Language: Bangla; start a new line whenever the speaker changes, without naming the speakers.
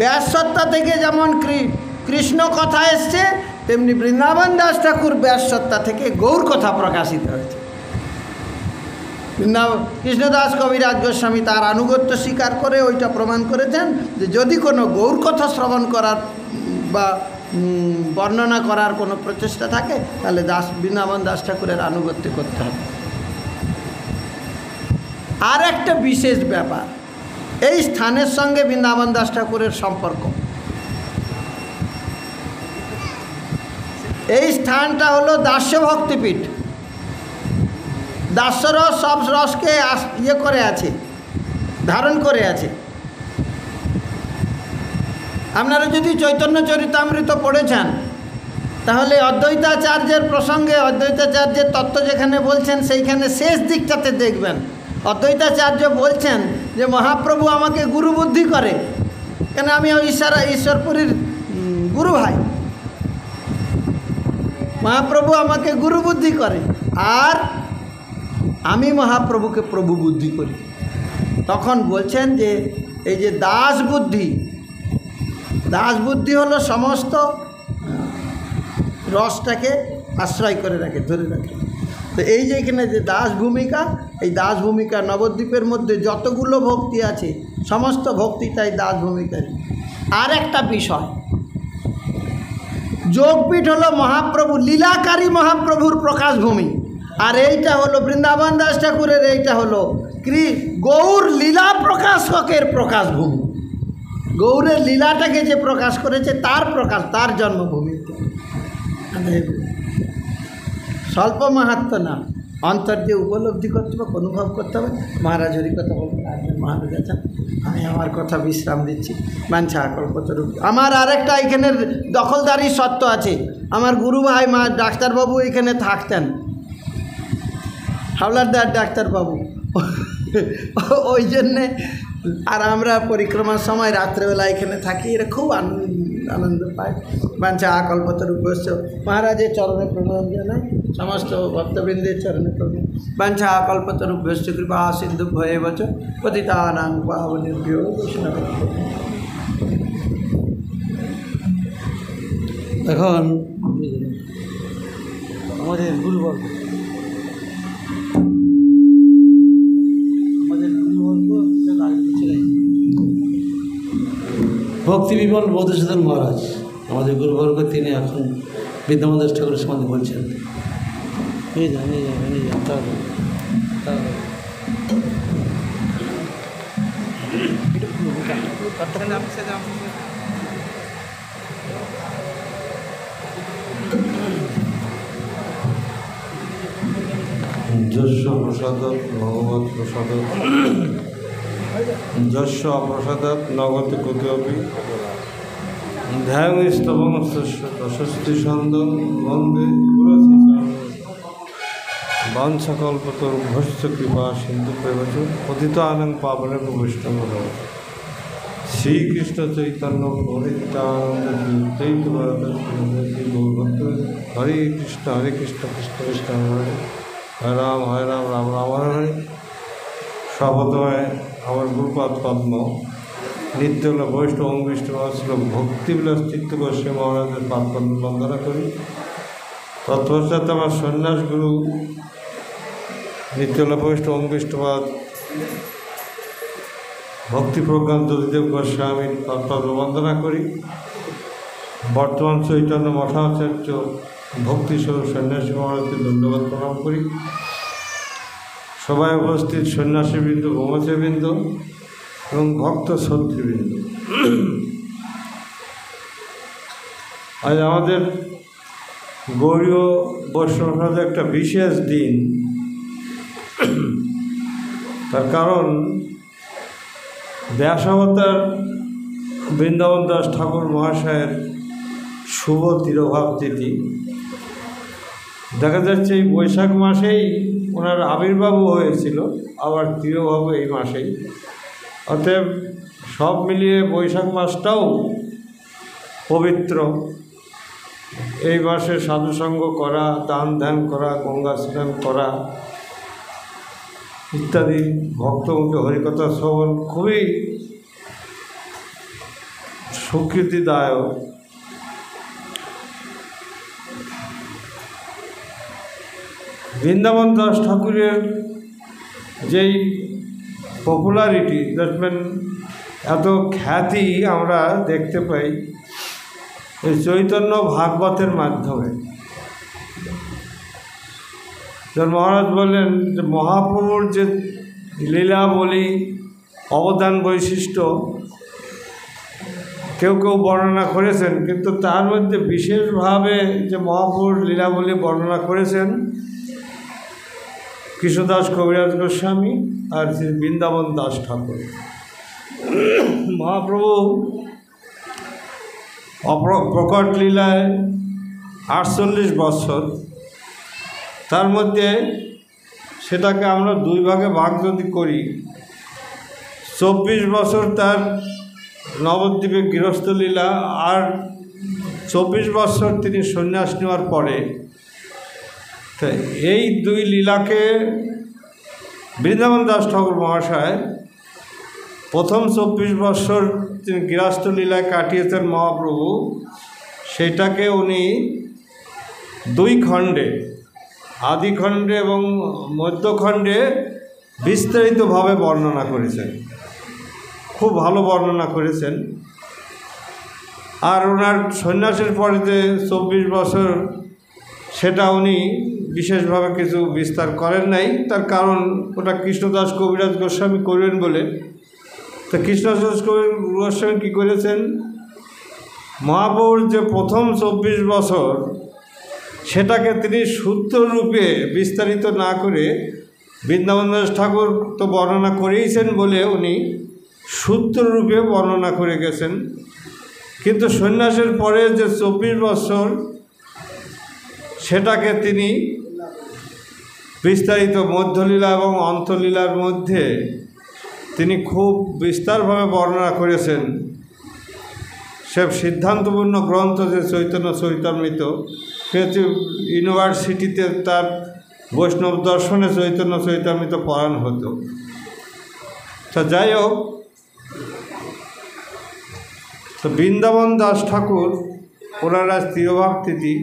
ব্যাসসত্তা থেকে যেমন কৃষ্ণ কথা এসছে, তেমনি বৃন্দাবন দাস ঠাকুর ব্যাসসত্তা থেকে গৌর কথা প্রকাশিত হয়েছে। বৃন্দাবন কৃষ্ণদাস কবিরাজ গোস্বামী তার আনুগত্য স্বীকার করে ওইটা প্রমাণ করেছেন যে যদি কোনো গৌর কথা শ্রবণ করার বা বর্ণনা করার কোনো প্রচেষ্টা থাকে, তাহলে দাস, বৃন্দাবন দাস ঠাকুরের আনুগত্য করতে হবে। আর একটা বিশেষ ব্যাপার। এই স্থানের সঙ্গে বৃন্দাবন দাস ঠাকুরের সম্পর্ক। এই স্থানটা হলো দাস্য ভক্তিপীঠ। দাস্যরস সব রসকে ইয়ে করে আছে, ধারণ করে আছে। আপনারা যদি চৈতন্য চরিতামৃত পড়েছেন, তাহলে অদ্বৈতাচার্যের প্রসঙ্গে, অদ্বৈতাচার্যের তত্ত্ব যেখানে বলছেন, সেইখানে শেষ দিকটাতে দেখবেন। অদ্বৈতাচার্য বলছেন যে মহাপ্রভু আমাকে গুরু বুদ্ধি করে। কেন আমি ঈশ্বর, ঈশ্বরপুরীর গুরু ভাই? মহাপ্রভু আমাকে গুরু বুদ্ধি করে আর আমি মহাপ্রভুকে প্রভু বুদ্ধি করি। তখন বলছেন যে এই যে দাস বুদ্ধি দাস বুদ্ধি হলো সমস্ত রসটাকে আশ্রয় করে রাখে, ধরে রাখে। তো এই যে এখানে যে দাস ভূমিকা, এই দাস ভূমিকা নবদ্বীপের মধ্যে যতগুলো ভক্তি আছে, সমস্ত ভক্তিটাই দাস ভূমিকার আর একটা বিষয়, যোগপীঠ হলো মহাপ্রভু, লীলাকারী মহাপ্রভুর প্রকাশভূমি। আর এইটা হলো বৃন্দাবন দাস ঠাকুরের, এইটা হলো ক্রি গৌর লীলা প্রকাশকের প্রকাশভূমি। গৌরের লীলাটাকে যে প্রকাশ করেছে, তার প্রকাশ, তার জন্মভূমি। স্বল্প মাহাত্ম না। অন্তর দিয়ে উপলব্ধি করতে হবে, অনুভব করতে হবে। মহারাজ হরি কথা বলবেন একজন মহারাজ আছেন। আমি আমার কথা বিশ্রাম দিচ্ছি। মানছা কল্পতরূপ। আমার আরেকটা এখানের দখলদারি সত্ত্ব আছে। আমার গুরু ভাই মা ডাক্তারবাবু এখানে থাকতেন। হাওলারদার ডাক্তারবাবু। ওই জন্যে আর আমরা পরিক্রমার সময় রাত্রেবেলা এখানে থাকি, এরা খুব আনন্দ আনন্দ পায়। বাঞ্ছা আকল্পতরূপ বস্য মহারাজের চরণে প্রণাম জানাই। সমস্ত ভক্তবৃন্দের চরণে প্রণাম। বাঞ্ছা আকল্পতরূপ বস্য কৃপা, সিন্ধু ভয়ে বচ। পতিতানাং বৈষ্ণব
এখন আমাদের গুরুবর্গ ভক্তি বিমল মধুসূদন মহারাজ আমাদের গুরুবর্গ তিনি এখন বিদ্যমান দাস ঠাকুরের সমাধি বলছেন। যান তাড়াতাড়ি তাড়াতাড়ি
যস্য প্রসাদত ভগবত প্রসাদত যস্য অপ্রসাদত নগতি কুতপি। ধ্যান স্তবং প্রশস্তি ছন্দ বন্দে বাঞ্ছকল্পতর ভস্য কৃপা সিন্ধু প্রেমচ পতিত আনন্দ পাবনে বৈষ্ণব। শ্রীকৃষ্ণ চৈতন্য পরিত্রানন্দ হরে কৃষ্ণ হরে কৃষ্ণ কৃষ্ণ কৃষ্ণ হরে। হরে রাম হরে রাম রাম রাম, হরে হরে। সর্বতমে আমার গুরুপাদ পদ্ম নিত্যগুলো বৈষ্ণব অং বিষ্ণু ছিল ভক্তিবিলাস চিত্ত গোস্বামী মহারাজের পাদ পদ্ম বন্দনা করি। তৎপশ্চাৎ আমার সন্ন্যাস গুরু নিত্যলা বৈষ্ণব অং বিষ্ণুপাদ ভক্তি প্রজ্ঞান যদিদেব গোস্বামীর পাদ বন্দনা করি। বর্তমান চৈতন্য মঠাচার্য ভক্তিস্বরূপ সন্ন্যাসী মহারাজকে ধন্যবাদ প্রণাম করি। সবাই উপস্থিত সন্ন্যাসীবৃন্দ ভৌমচাবৃন্দ এবং ভক্ত শত্রুবৃন্দ আজ আমাদের গৌরীয় বৈষ্ণব একটা বিশেষ দিন। তার কারণ ব্যাসাবতার বৃন্দাবন দাস ঠাকুর মহাশয়ের শুভ তিরোভাব তিথি। দেখা যাচ্ছে এই বৈশাখ মাসেই ওনার আবির্ভাবও হয়েছিল, আবার তিরোভাব এই মাসেই। অতএব সব মিলিয়ে বৈশাখ মাসটাও পবিত্র। এই মাসে সাধুসঙ্গ করা, দান ধ্যান করা, গঙ্গা স্নান করা ইত্যাদি ভক্তমুখে হরিকথা শ্রবণ খুবই স্বীকৃতিদায়ক বৃন্দাবন দাস ঠাকুরের যেই পপুলারিটি মিন এত খ্যাতি আমরা দেখতে পাই এই চৈতন্য ভাগবতের মাধ্যমে। মহারাজ বললেন যে মহাপ্রভুর যে লীলা বলি, অবদান বৈশিষ্ট্য, কেউ কেউ বর্ণনা করেছেন, কিন্তু তার মধ্যে বিশেষভাবে যে মহাপুর লীলাবলী বর্ণনা করেছেন কৃষ্ণদাস কবিরাজ গোস্বামী আর শ্রী বৃন্দাবন দাস ঠাকুর। মহাপ্রভু অপ্র- প্রকট লীলায় আটচল্লিশ বছর। তার মধ্যে সেটাকে আমরা দুই ভাগে ভাগ যদি করি, চব্বিশ বছর তার নবদ্বীপে গৃহস্থ লীলা আর চব্বিশ বছর তিনি সন্ন্যাস নেওয়ার পরে তা এই দুই লীলাকে বৃন্দাবন দাস ঠাকুর মহাশয় প্রথম চব্বিশ বৎসর তিনি গৃহস্থ লীলায় কাটিয়েছেন মহাপ্রভু, সেটাকে উনি দুই খণ্ডে, আদি খণ্ডে এবং মধ্যখণ্ডে বিস্তারিতভাবে বর্ণনা করেছেন। খুব ভালো বর্ণনা করেছেন। আর ওনার সন্ন্যাসের পরে যে চব্বিশ বছর সেটা উনি বিশেষভাবে কিছু বিস্তার করেন নাই। তার কারণ ওটা কৃষ্ণদাস কবিরাজ গোস্বামী করবেন বলে। তো কৃষ্ণদাস কবি গোস্বামী কী করেছেন? মহাপ্রভুর যে প্রথম চব্বিশ বছর, সেটাকে তিনি সূত্ররূপে বিস্তারিত না করে বৃন্দাবন দাস ঠাকুর তো বর্ণনা করেইছেন বলে উনি সূত্ররূপে বর্ণনা করে গেছেন। কিন্তু সন্ন্যাসের পরে যে চব্বিশ বছর, সেটাকে তিনি বিস্তারিত মধ্যলীলা এবং অন্তলীলার মধ্যে তিনি খুব বিস্তারভাবে বর্ণনা করেছেন। সে সিদ্ধান্তপূর্ণ গ্রন্থ যে চৈতন্য চৈতন্যিত কিন্তু ইউনিভার্সিটিতে তার বৈষ্ণব দর্শনে চৈতন্য চৈতন্যিত পড়ানো হতো। তা যাই হোক, তো বৃন্দাবন দাস ঠাকুর ওনারা স্থিরভাব তিথি।